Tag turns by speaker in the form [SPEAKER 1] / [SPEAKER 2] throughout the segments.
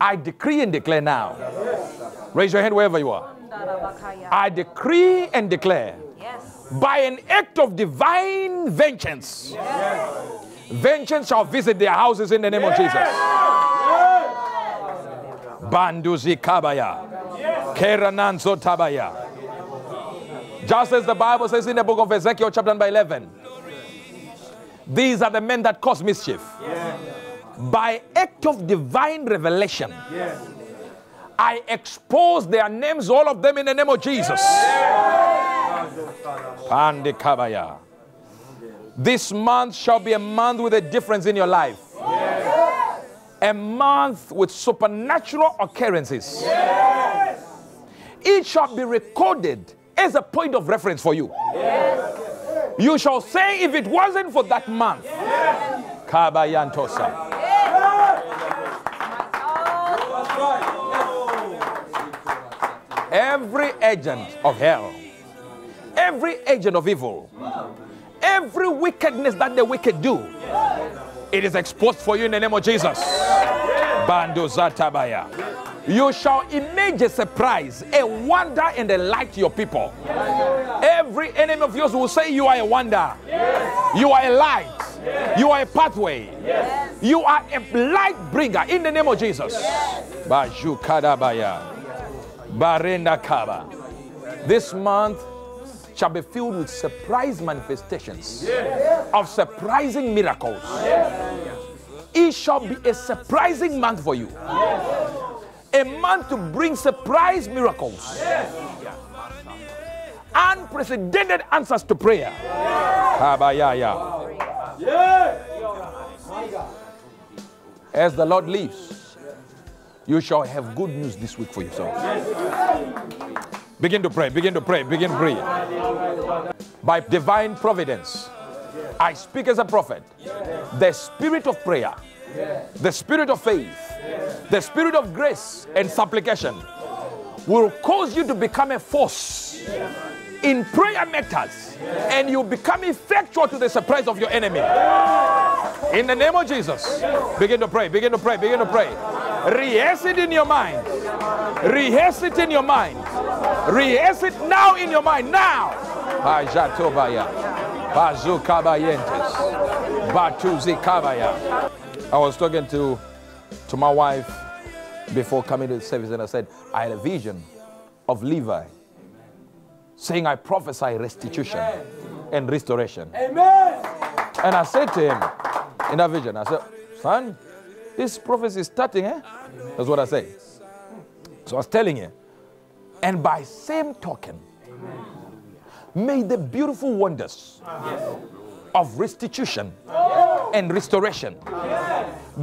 [SPEAKER 1] I decree and declare now. Raise your hand wherever you are. I decree and declare
[SPEAKER 2] Yes.
[SPEAKER 1] by an act of divine vengeance. Vengeance shall visit their houses in the name of Jesus. Banduzi kabaya. Kerananzo tabaya. Just as the Bible says in the book of Ezekiel, chapter number 11, these are the men that cause mischief. By act of divine revelation, I expose their names, all of them in the name of Jesus. Kabaya. This month shall be a month with a difference in your life. A month with supernatural occurrences. It shall be recorded as a point of reference for you. You shall say, if it wasn't for that month, Kabayantosa. Every agent of hell, every agent of evil, every wickedness that the wicked do, it is exposed for you in the name of Jesus. Bando Zatabaya. You shall image a surprise, a wonder, and a light your people. Every enemy of yours will say, You are a wonder, you are a light, you are a pathway, you are a light bringer in the name of Jesus. Baju Kadabaya. Barenda Kaba. This month shall be filled with surprise manifestations of surprising miracles. It shall be a surprising month for you. A month to bring surprise miracles. Unprecedented answers to prayer. Kabayaya. As the Lord lives, you shall have good news this week for yourself. Begin to pray, begin to pray, begin to pray. By divine providence, I speak as a prophet. The spirit of prayer, the spirit of faith, the spirit of grace and supplication will cause you to become a force in prayer matters and you become effectual to the surprise of your enemy. In the name of Jesus, begin to pray, begin to pray, begin to pray. Rehearse it in your mind. Rehearse it in your mind. Rehearse it now in your mind. Now. Pajatobaya. Bazukabayentes. Batuzikabaya. I was talking to, to my wife before coming to the service and I said, I had a vision of Levi saying, I prophesy restitution and restoration.
[SPEAKER 3] Amen.
[SPEAKER 1] And I said to him in that vision, I said, son, this prophecy is starting, eh? That's what I say. So I was telling you. And by same token, may the beautiful wonders of restitution and restoration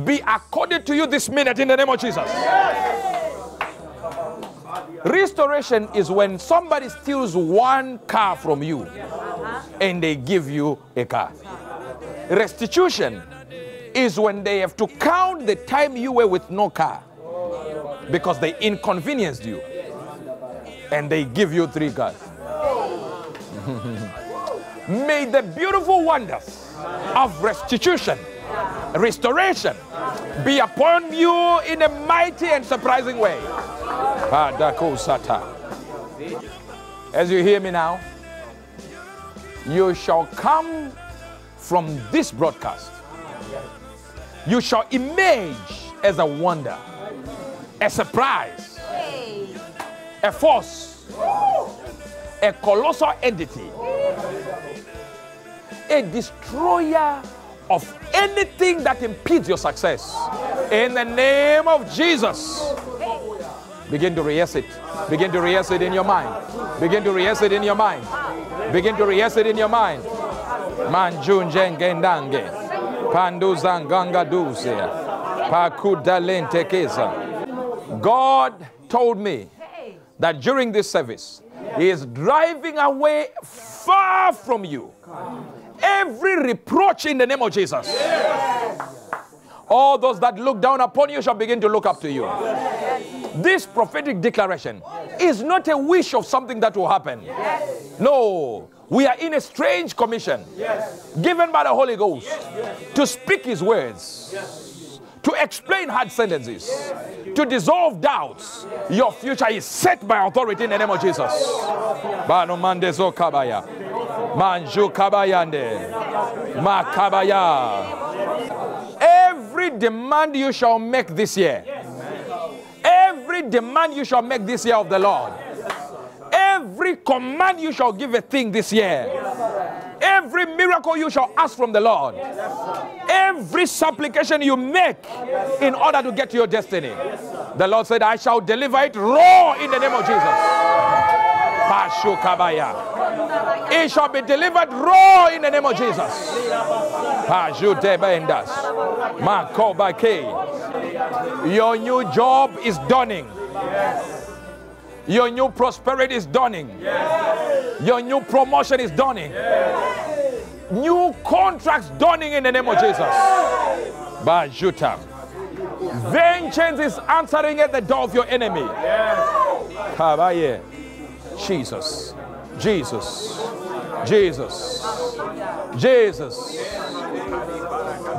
[SPEAKER 1] be accorded to you this minute in the name of Jesus. Restoration is when somebody steals one car from you and they give you a car. Restitution is when they have to count the time you were with no car because they inconvenienced you and they give you three cars. May the beautiful wonders of restitution, restoration be upon you in a mighty and surprising way. As you hear me now, you shall come from this broadcast. You shall emerge as a wonder, a surprise, a force, a colossal entity, a destroyer of anything that impedes your success. In the name of Jesus. Begin to rehearse it. Begin to rehearse it in your mind. Begin to rehearse it in your mind. Begin to rehearse it in your mind. Manjunjengendange. Panduzanganga duzea. Pakudalente keza. God told me that during this service, He is driving away far from you every reproach in the name of Jesus. All those that look down upon you shall begin to look up to you. This prophetic declaration is not a wish of something that will happen. No, we are in a strange commission yes. given by the Holy Ghost to speak His words, yes. to explain hard sentences, to dissolve doubts. Your future is set by authority in the name of Jesus. Mandezo kabaya. Manju kabayande. Makabaya. Every demand you shall make this year. Every demand you shall make this year of the Lord. Every command you shall give a thing this year. Every miracle you shall ask from the Lord. Every supplication you make in order to get to your destiny. The Lord said, I shall deliver it raw in the name of Jesus. It shall be delivered raw in the name of Jesus. Your new job is dawning. Your new prosperity is dawning. Your new promotion is dawning. New contracts dawning in the name of Jesus. Bajuta. Vengeance is answering at the door of your enemy. Kabaye. Jesus. Jesus. Jesus. Jesus.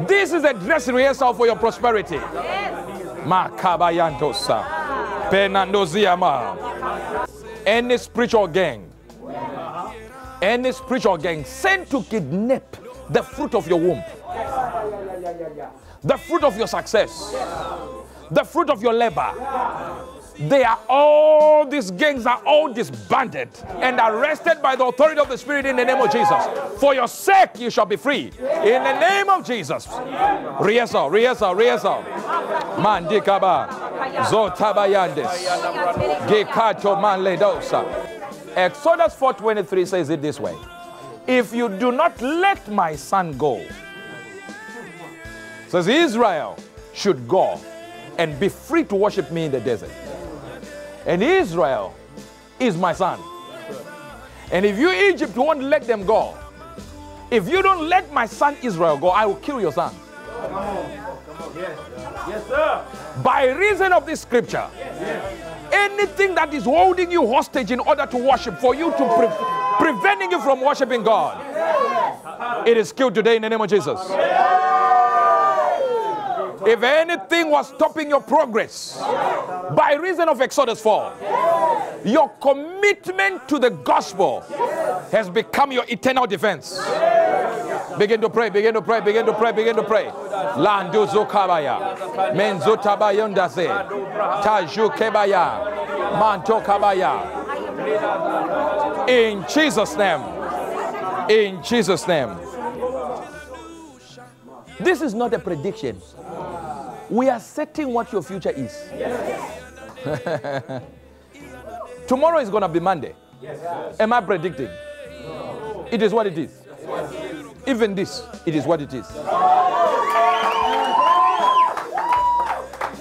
[SPEAKER 1] This is a dress rehearsal for your prosperity. Makabayantosa. Any spiritual gang, any spiritual gang sent to kidnap the fruit of your womb, the fruit of your success, the fruit of your labor. They are all, these gangs are all disbanded and arrested by the authority of the Spirit in the name of Jesus. For your sake, you shall be free. In the name of Jesus. Riesa, Riesa, Riesa. Mandikaba. Zotabayandes. Gekato manledosa. Exodus 4.23 says it this way. If you do not let my son go, says Israel should go and be free to worship me in the desert. And Israel is my son. And if you, Egypt, won't let them go, if you don't let my son Israel go, I will kill your son. Come on. Come on.
[SPEAKER 2] Yes. Yes, sir.
[SPEAKER 1] By reason of this scripture, anything that is holding you hostage in order to worship, for you to pre- preventing you from worshiping God, it is killed today in the name of Jesus. If anything was stopping your progress by reason of Exodus 4, your commitment to the gospel has become your eternal defense. Begin to pray, begin to pray, begin to pray, begin to pray. Landu zukabaya, menzo tabayondaze, taju kebaya, manto kabaya. In Jesus' name, in Jesus' name. This is not a prediction. We are setting what your future is. Tomorrow is going to be Monday. Am I predicting? It is what it is. Even this, it is what it is.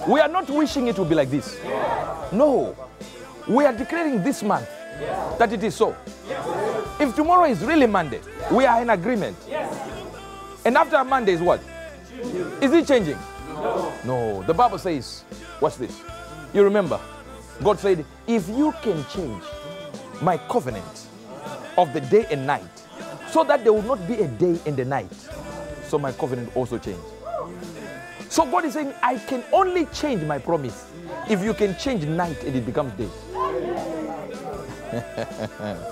[SPEAKER 1] We are not wishing it to be like this. No. We are declaring this month that it is so. If tomorrow is really Monday, we are in agreement. Yes. And after Monday is what? Is it changing? No. The Bible says, watch this. You remember, God said, if you can change my covenant of the day and night, so that there will not be a day and a night, so my covenant also changed. So God is saying, I can only change my promise if you can change night and it becomes day.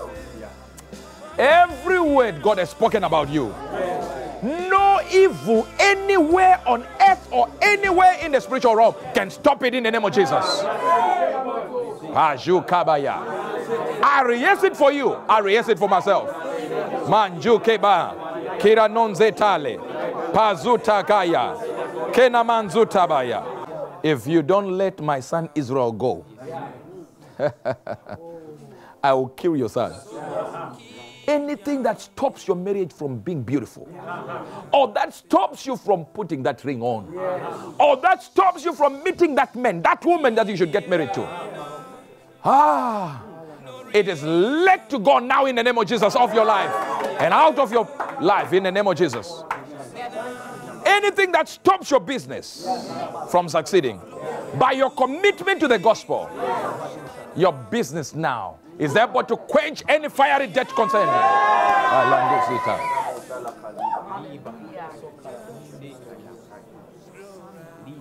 [SPEAKER 1] Every word God has spoken about you, no evil anywhere on earth or anywhere in the spiritual realm can stop it in the name of Jesus. I rehearse it for you. I rehearse it for myself. Manju keba. Kira non zetale. Pazuta kaya. If you don't let my son Israel go, I will kill your son. Anything that stops your marriage from being beautiful, or that stops you from putting that ring on, or that stops you from meeting that man, that woman that you should get married to. Ah, it is let to go now in the name of Jesus of your life and out of your life in the name of Jesus. Anything that stops your business from succeeding by your commitment to the gospel, your business now is able to quench any fiery death concern.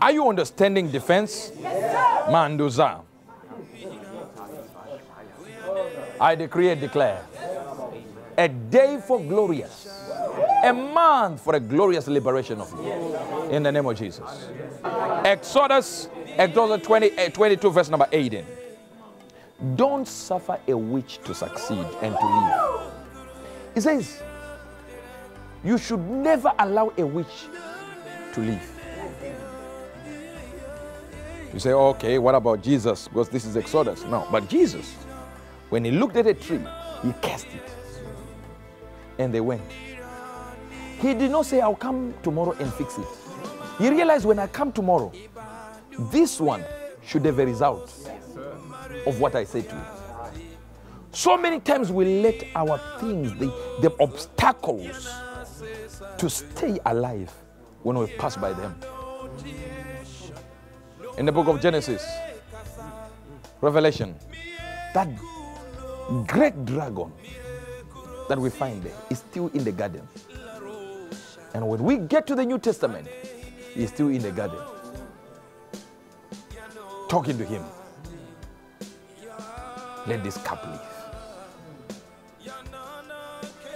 [SPEAKER 1] Are you understanding defense? Manduza. I decree and declare a day for glorious, a month for a glorious liberation of you. In the name of Jesus. Exodus, Exodus 20, eh, 22, verse number 18. Don't suffer a witch to succeed and to live. He says, you should never allow a witch to live. You say, okay, what about Jesus? Because this is Exodus. No, but Jesus, when he looked at a tree, he cast it. And they went. He did not say, I'll come tomorrow and fix it. He realized when I come tomorrow, this one should have a result of what I say to you. So many times we let our things, the, the obstacles to stay alive when we pass by them. In the book of Genesis, Revelation, that great dragon that we find there is still in the garden. And when we get to the New Testament, he's still in the garden. Talking to him. Let this cup leave.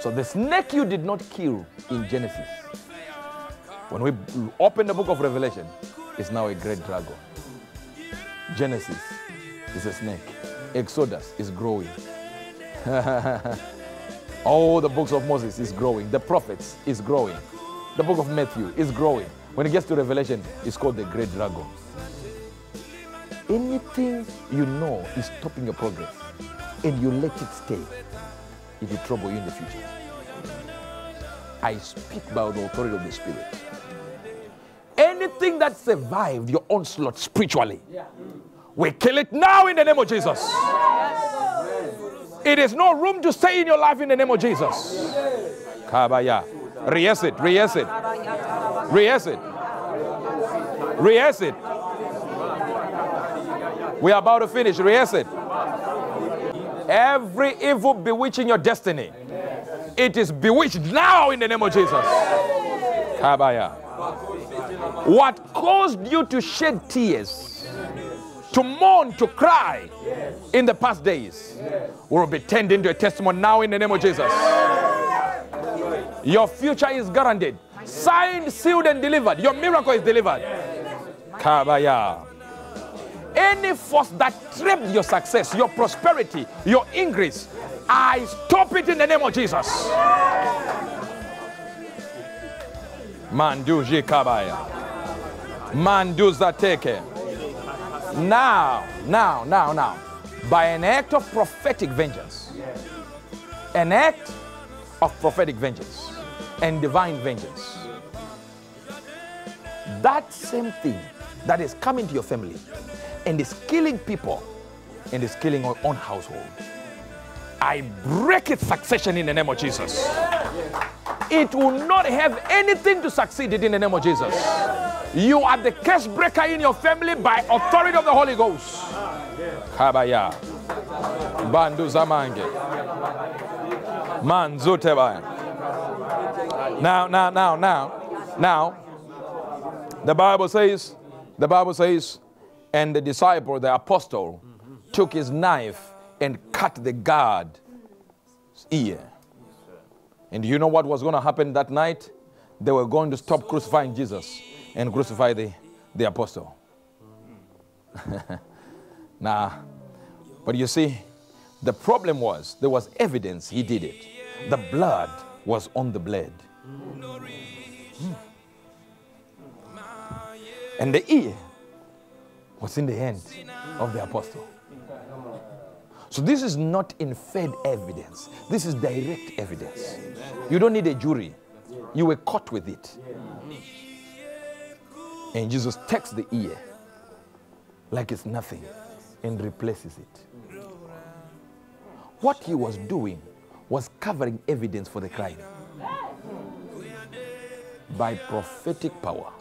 [SPEAKER 1] So the snake you did not kill in Genesis, when we open the book of Revelation, is now a great dragon. Genesis is a snake. Exodus is growing. All the books of Moses is growing. The prophets is growing. The book of Matthew is growing. When it gets to Revelation, it's called the great dragon. Anything you know is stopping your progress and you let it stay, it will trouble you in the future. I speak by the authority of the Spirit. Anything that survived your onslaught spiritually, we kill it now in the name of Jesus. It is no room to stay in your life in the name of Jesus. Kabaya. Rehearse it, rehearse it, rehearse it, it. We are about to finish. Rehearse it. Every evil bewitching your destiny, it is bewitched now in the name of Jesus. Kabaya. What caused you to shed tears, to mourn, to cry in the past days will be turned into a testimony now in the name of Jesus. Your future is guaranteed, signed, sealed, and delivered. Your miracle is delivered. Kabaya. Any force that trapped your success, your prosperity, your increase, I stop it in the name of Jesus. Manduji Kabaya. Manduza Teke. Now, now, now, now, by an act of prophetic vengeance, an act of prophetic vengeance and divine vengeance, that same thing that is coming to your family and is killing people and is killing your own household. I break its succession in the name of Jesus. It will not have anything to succeed in the name of Jesus. You are the curse breaker in your family by authority of the Holy Ghost. Kabaya. Bandu Zamange. Manzuteba. Now, now, now, now, now, the Bible says, the Bible says, and the disciple, the apostle, took his knife and cut the guard's ear. And you know what was going to happen that night? They were going to stop crucifying Jesus and crucify the, the apostle. nah. But you see, the problem was there was evidence he did it. The blood was on the blade. Hmm. And the ear was in the hand of the apostle. So this is not inferred evidence. This is direct evidence. You don't need a jury. You were caught with it. And Jesus takes the ear like it's nothing and replaces it. What he was doing was covering evidence for the crime by prophetic power.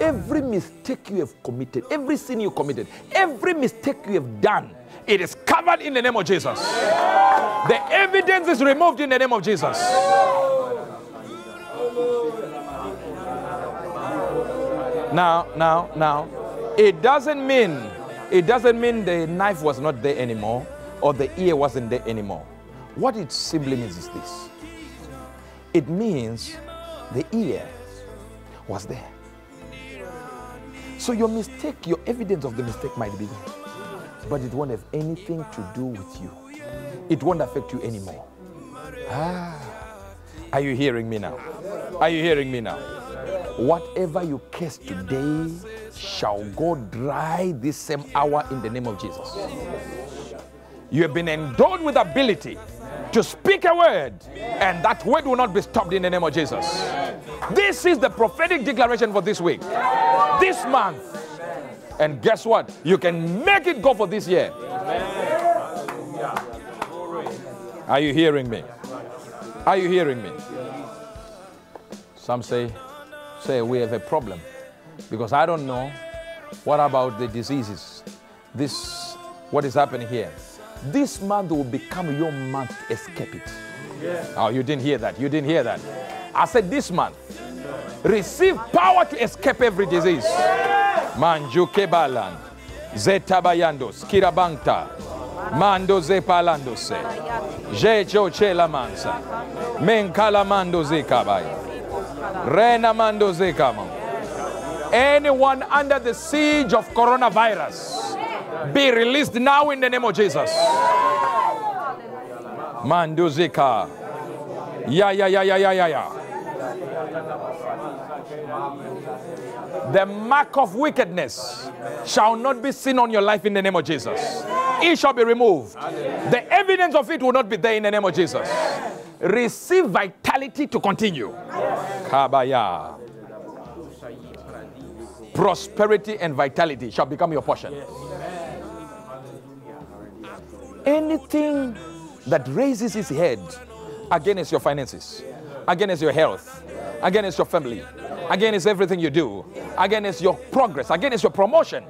[SPEAKER 1] Every mistake you have committed, every sin you committed, every mistake you have done, it is covered in the name of Jesus. The evidence is removed in the name of Jesus. Now, now, now, it doesn't mean it doesn't mean the knife was not there anymore or the ear wasn't there anymore. What it simply means is this. It means the ear was there. So your mistake, your evidence of the mistake might be there, but it won't have anything to do with you. It won't affect you anymore. Ah, are you hearing me now? Are you hearing me now? Whatever you curse today shall go dry this same hour in the name of Jesus. You have been endowed with ability to speak a word, and that word will not be stopped in the name of Jesus. This is the prophetic declaration for this week, this month. And guess what? You can make it go for this year. Are you hearing me? Are you hearing me? Some say, say we have a problem because I don't know. What about the diseases? This, what is happening here? This month will become your month to escape it. Oh, you didn't hear that. You didn't hear that. I said this month, receive power to escape every disease. Manju kebalan, zetabayandos, kirabangta, mando zepalandose, jejo chela mansa, menkala mando zekabaya, rena mando zekama. Anyone under the siege of coronavirus, be released now in the name of Jesus. Manduzika. Ya, ya, ya, ya, ya, ya, ya. The mark of wickedness shall not be seen on your life in the name of Jesus. It shall be removed. The evidence of it will not be there in the name of Jesus. Receive vitality to continue. Kabaya. Prosperity and vitality shall become your portion. Anything that raises his head against your finances, against your health, against your family, against everything you do, against your progress, against your promotion.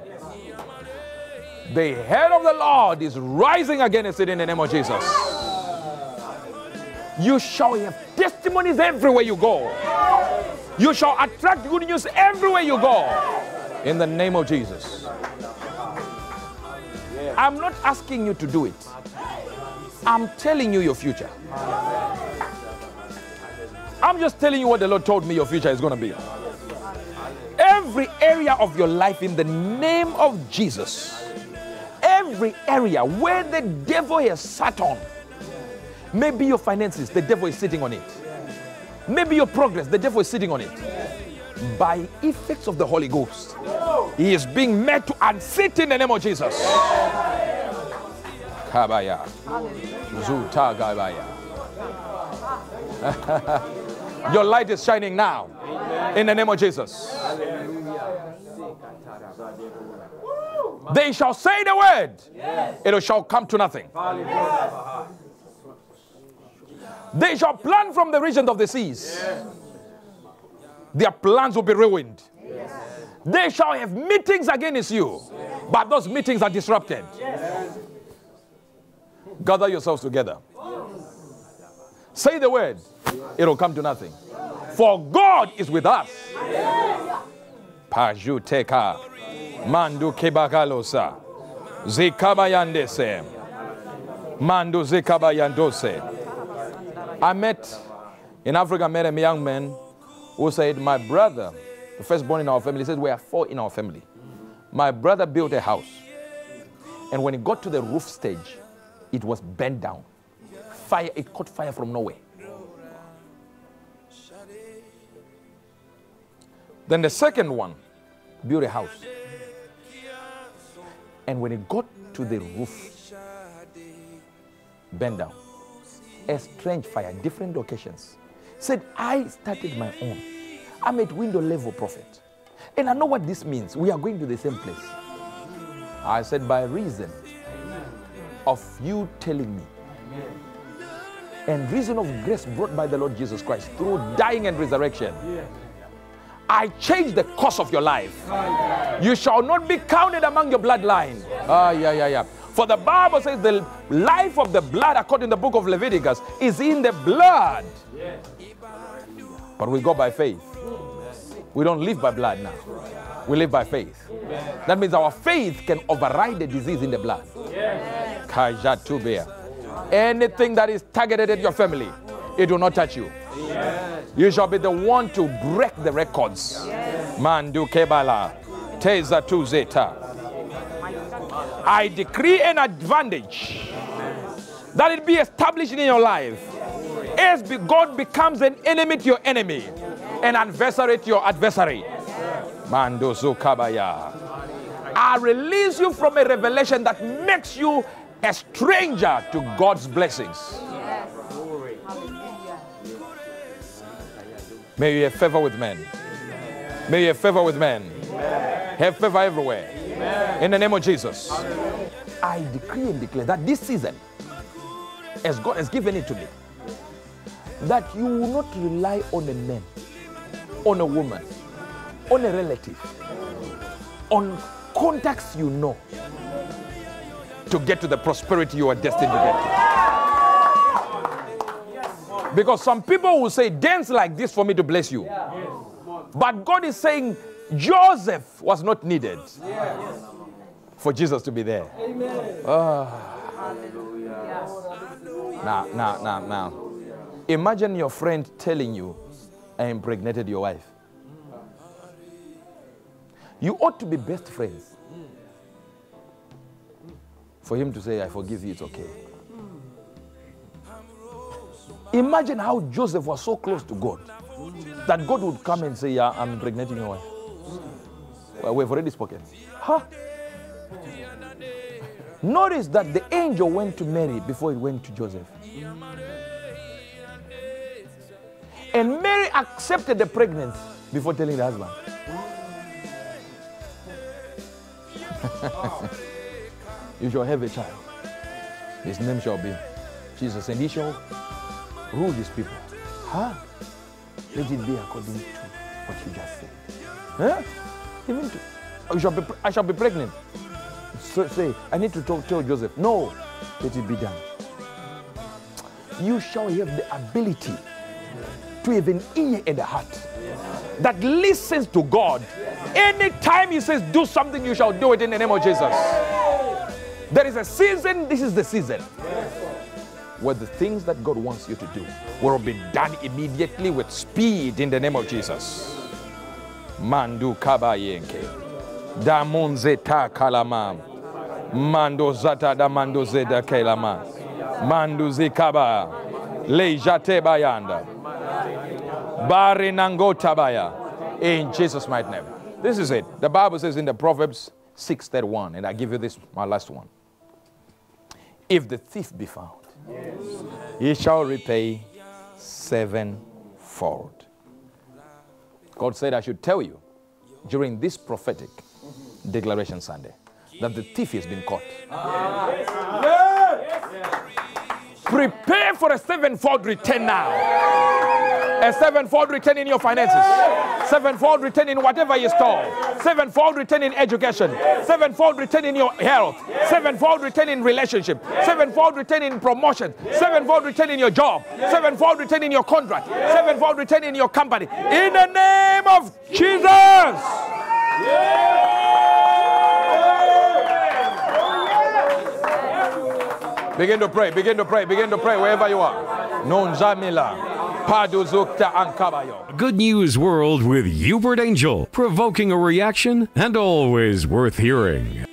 [SPEAKER 1] The head of the Lord is rising against it in the name of Jesus. You shall have testimonies everywhere you go. You shall attract good news everywhere you go. In the name of Jesus. I'm not asking you to do it. I'm telling you your future. I'm just telling you what the Lord told me your future is going to be. Every area of your life, in the name of Jesus, every area where the devil has sat on, maybe your finances, the devil is sitting on it. Maybe your progress, the devil is sitting on it. By effects of the Holy Ghost, he is being made to unsit in the name of Jesus. Kabaya. Zuta. Your light is shining now. In the name of Jesus. They shall say the word. It shall come to nothing. They shall plan from the regions of the seas. Their plans will be ruined. They shall have meetings against you, but those meetings are disrupted. Gather yourselves together. Say the word, it'll come to nothing. For God is with us. Pajuteka Mandu kebagalosa Zikabayandese Mandu zikabayandose. I met in Africa, I met a young man who said, My brother, the firstborn in our family, he said, We are four in our family. My brother built a house. And when he got to the roof stage, it was bent down. Fire, it caught fire from nowhere. Then the second one built a house. And when it got to the roof, bent down. A strange fire, different locations. Said, I started my own. I'm at window level prophet. And I know what this means. We are going to the same place. I said, by reason of you telling me and reason of grace brought by the Lord Jesus Christ through dying and resurrection. I change the course of your life. You shall not be counted among your bloodline. Ah, yeah, yeah, yeah. For the Bible says the life of the blood, according to the book of Leviticus, is in the blood. But we go by faith. We don't live by blood now. We live by faith. That means our faith can override the disease in the blood. Anything that is targeted at your family, it will not touch you. You shall be the one to break the records. Mandu Kebala. Teza Tuzeta. I decree an advantage that it be established in your life. As God becomes an enemy to your enemy, an adversary to your adversary. Mando Zukabaya. I release you from a revelation that makes you a stranger to God's blessings. May you have favor with men. May you have favor with men. Have favor everywhere. In the name of Jesus. I decree and declare that this season, as God has given it to me, that you will not rely on a man, on a woman, on a relative, on contacts you know to get to the prosperity you are destined to get to. Because some people will say, dance like this for me to bless you. But God is saying, Joseph was not needed for Jesus to be there. Ah. Now, now, now, now. Imagine your friend telling you, I impregnated your wife. You ought to be best friends. For him to say, I forgive you, it's okay. Imagine how Joseph was so close to God that God would come and say, Yeah, I'm impregnating your wife. Well, we've already spoken. Huh? Notice that the angel went to Mary before it went to Joseph. And Mary accepted the pregnancy before telling the husband. you shall have a child. His name shall be Jesus, and he shall rule his people. Huh? Let it be according to what you just said. Huh? Even to, I shall be, I shall be pregnant. So say, I need to talk, tell Joseph, no, let it be done. You shall have the ability to have an ear and a heart that listens to God. Anytime He says, do something, you shall do it in the name of Jesus. There is a season, this is the season where the things that God wants you to do will be done immediately with speed in the name of Jesus. Mandu kabayenke. Damunze ta kalama. Mando zata da mando zeda kelama. Mandu zikaba. Lejate bayanda. Bari nangota baya. In Jesus' mighty name. This is it. The Bible says in the Proverbs 6:31, and I give you this, my last one. If the thief be found, he shall repay sevenfold. God said, I should tell you during this prophetic declaration Sunday that the thief has been caught. Prepare for a sevenfold return now. A sevenfold return in your finances. Sevenfold return in whatever you store. Sevenfold return in education. Sevenfold return in your health. Sevenfold return in relationship. Sevenfold return in promotion. Sevenfold return in your job. Sevenfold return in your contract. Sevenfold return in your company. In the name of Jesus. Begin to pray, begin to pray, begin to pray wherever you are. Non jamila.
[SPEAKER 3] Good News World with Uebert Angel, provoking a reaction and always worth hearing.